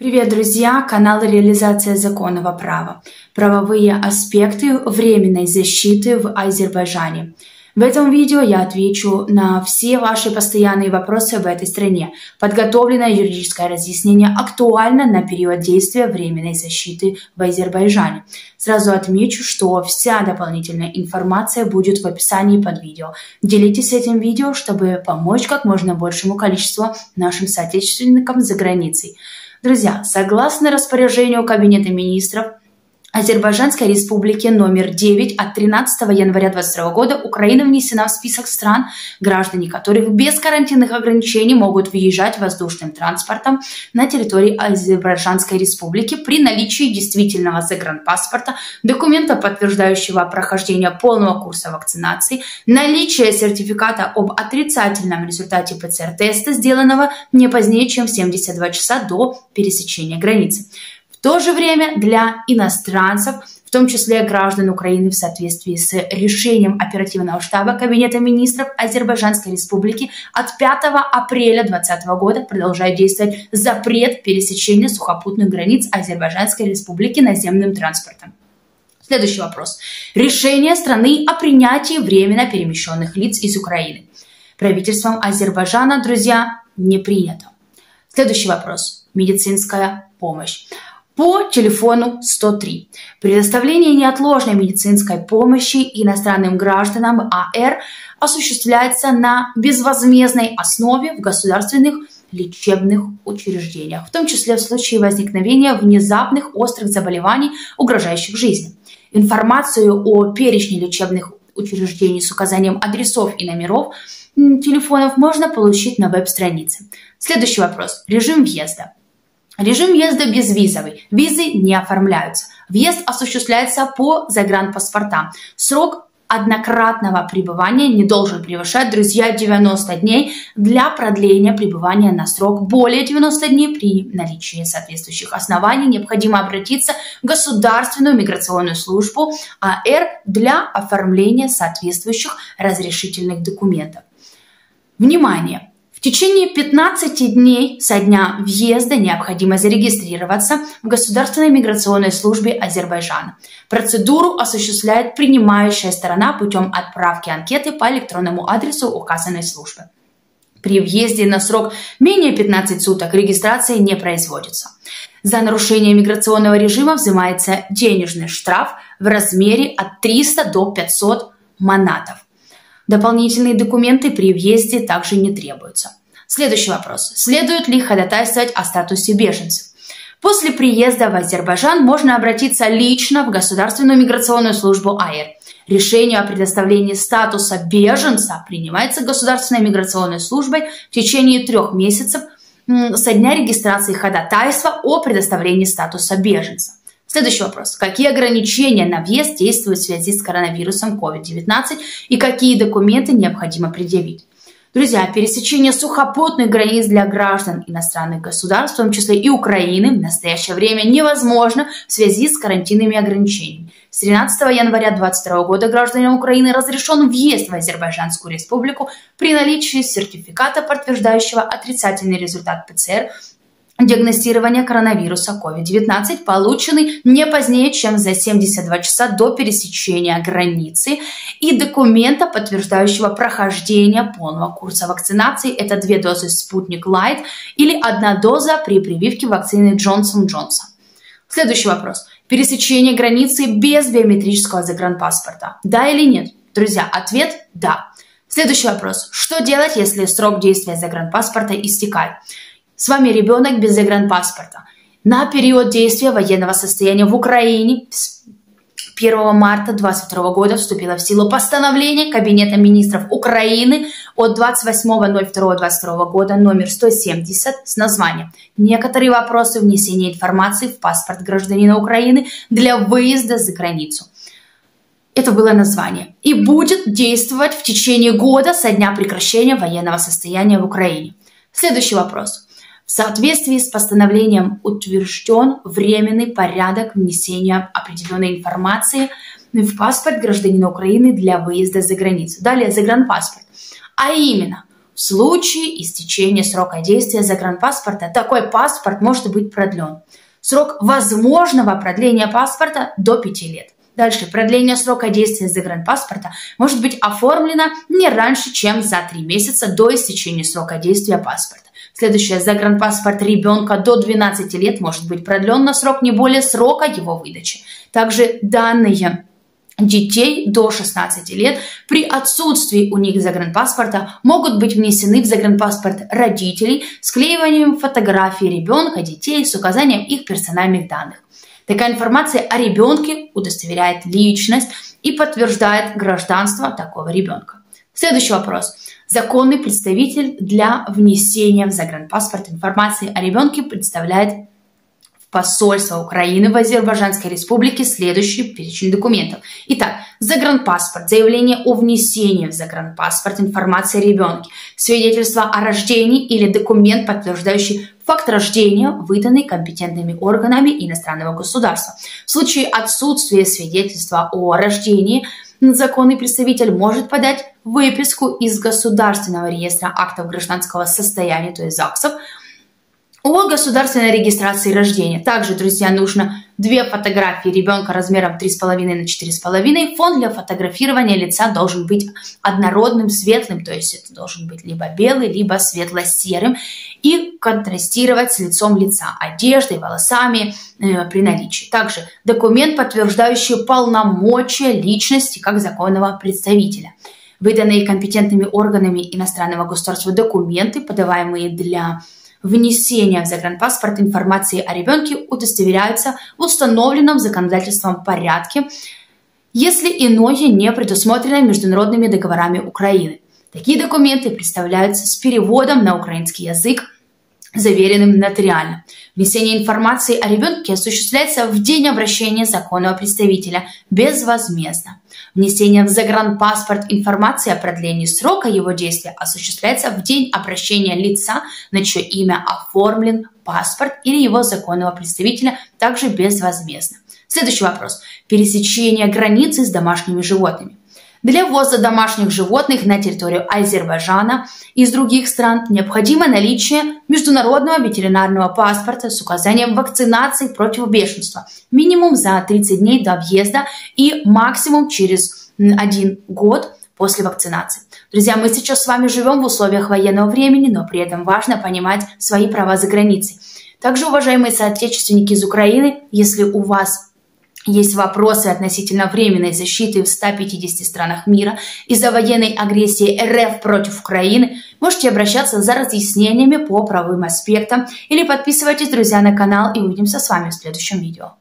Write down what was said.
Привет, друзья! Канал «Реализация законного права». Правовые аспекты временной защиты в Азербайджане. В этом видео я отвечу на все ваши постоянные вопросы в этой стране. Подготовленное юридическое разъяснение актуально на период действия временной защиты в Азербайджане. Сразу отмечу, что вся дополнительная информация будет в описании под видео. Делитесь этим видео, чтобы помочь как можно большему количеству нашим соотечественникам за границей. Друзья, согласно распоряжению Кабинета министров Азербайджанской республики номер 9 от 13 января 2022 года Украина внесена в список стран, граждане которых без карантинных ограничений могут въезжать воздушным транспортом на территории Азербайджанской республики при наличии действительного загранпаспорта, документа, подтверждающего прохождение полного курса вакцинации, наличие сертификата об отрицательном результате ПЦР-теста, сделанного не позднее, чем 72 часа до пересечения границы. В то же время для иностранцев, в том числе граждан Украины в соответствии с решением оперативного штаба Кабинета министров Азербайджанской Республики от 5 апреля 2020 года продолжает действовать запрет пересечения сухопутных границ Азербайджанской Республики наземным транспортом. Следующий вопрос. Решение страны о принятии временно перемещенных лиц из Украины. Правительством Азербайджана, друзья, не принято. Следующий вопрос. Медицинская помощь по телефону 103. Предоставление неотложной медицинской помощи иностранным гражданам АР осуществляется на безвозмездной основе в государственных лечебных учреждениях, в том числе в случае возникновения внезапных острых заболеваний, угрожающих жизни. Информацию о перечне лечебных учреждений с указанием адресов и номеров телефонов можно получить на веб-странице. Следующий вопрос. Режим въезда. Режим въезда безвизовый. Визы не оформляются. Въезд осуществляется по загранпаспортам. Срок однократного пребывания не должен превышать, друзья, 90 дней для продления пребывания на срок более 90 дней при наличии соответствующих оснований. Необходимо обратиться в Государственную миграционную службу АР для оформления соответствующих разрешительных документов. Внимание! В течение 15 дней со дня въезда необходимо зарегистрироваться в Государственной миграционной службе Азербайджана. Процедуру осуществляет принимающая сторона путем отправки анкеты по электронному адресу указанной службы. При въезде на срок менее 15 суток регистрация не производится. За нарушение миграционного режима взимается денежный штраф в размере от 300 до 500 манатов. Дополнительные документы при въезде также не требуются. Следующий вопрос. Следует ли ходатайствовать о статусе беженцев? После приезда в Азербайджан можно обратиться лично в Государственную миграционную службу АИР. Решение о предоставлении статуса беженца принимается Государственной миграционной службой в течение трех месяцев со дня регистрации ходатайства о предоставлении статуса беженца. Следующий вопрос. Какие ограничения на въезд действуют в связи с коронавирусом COVID-19 и какие документы необходимо предъявить? Друзья, пересечение сухопутных границ для граждан иностранных государств, в том числе и Украины, в настоящее время невозможно в связи с карантинными ограничениями. С 13 января 2022 года гражданам Украины разрешен въезд в Азербайджанскую республику при наличии сертификата, подтверждающего отрицательный результат ПЦР диагностирования коронавируса COVID-19, полученный не позднее, чем за 72 часа до пересечения границы, и документа, подтверждающего прохождение полного курса вакцинации. Это две дозы Спутник Light или одна доза при прививке вакцины Джонсон Джонсон. Следующий вопрос. Пересечение границы без биометрического загранпаспорта. Да или нет? Друзья, ответ – да. Следующий вопрос. Что делать, если срок действия загранпаспорта истекает? С вами ребенок без загранпаспорта. На период действия военного состояния в Украине с 1 марта 2022 года вступило в силу постановление Кабинета министров Украины от 28.02.22 года номер 170 с названием «Некоторые вопросы внесения информации в паспорт гражданина Украины для выезда за границу». Это было название. И будет действовать в течение года со дня прекращения военного состояния в Украине. Следующий вопрос. В соответствии с постановлением утвержден временный порядок внесения определенной информации в паспорт гражданина Украины для выезда за границу. Далее загранпаспорт. А именно, в случае истечения срока действия загранпаспорта такой паспорт может быть продлен. Срок возможного продления паспорта до 5 лет. Дальше, продление срока действия загранпаспорта может быть оформлено не раньше, чем за 3 месяца до истечения срока действия паспорта. Следующее, загранпаспорт ребенка до 12 лет может быть продлен на срок не более срока его выдачи. Также данные детей до 16 лет при отсутствии у них загранпаспорта могут быть внесены в загранпаспорт родителей склеиванием фотографии ребенка, детей с указанием их персональных данных. Такая информация о ребенке удостоверяет личность и подтверждает гражданство такого ребенка. Следующий вопрос. Законный представитель для внесения в загранпаспорт информации о ребенке представляет посольство Украины в Азербайджанской республике следующий перечень документов. Итак, загранпаспорт, заявление о внесении в загранпаспорт информации о ребенке, свидетельство о рождении или документ, подтверждающий факт рождения, выданный компетентными органами иностранного государства. В случае отсутствия свидетельства о рождении, законный представитель может подать выписку из Государственного реестра актов гражданского состояния, то есть ЗАГСов, о государственной регистрации рождения. Также, друзья, нужно две фотографии ребенка размером 3,5 на 4,5. Фон для фотографирования лица должен быть однородным, светлым, то есть это должен быть либо белый, либо светло-серым и контрастировать с лицом лица, одеждой, волосами э, при наличии. Также документ, подтверждающий полномочия личности как законного представителя выданные компетентными органами иностранного государства документы, подаваемые для внесения в загранпаспорт информации о ребенке удостоверяются в установленном законодательством порядке, если иное не предусмотрено международными договорами Украины. Такие документы представляются с переводом на украинский язык, заверенным нотариально. Внесение информации о ребенке осуществляется в день обращения законного представителя безвозмездно. Внесение в загранпаспорт информации о продлении срока его действия осуществляется в день обращения лица, на чье имя оформлен паспорт или его законного представителя, также безвозмездно. Следующий вопрос. Пересечение границы с домашними животными. Для ввоза домашних животных на территорию Азербайджана из других стран необходимо наличие международного ветеринарного паспорта с указанием вакцинации против бешенства минимум за 30 дней до въезда и максимум через один год после вакцинации. Друзья, мы сейчас с вами живем в условиях военного времени, но при этом важно понимать свои права за границей. Также, уважаемые соотечественники из Украины, если у вас есть вопросы относительно временной защиты в 150 странах мира из-за военной агрессии РФ против Украины. Можете обращаться за разъяснениями по правовым аспектам или подписывайтесь, друзья, на канал и увидимся с вами в следующем видео.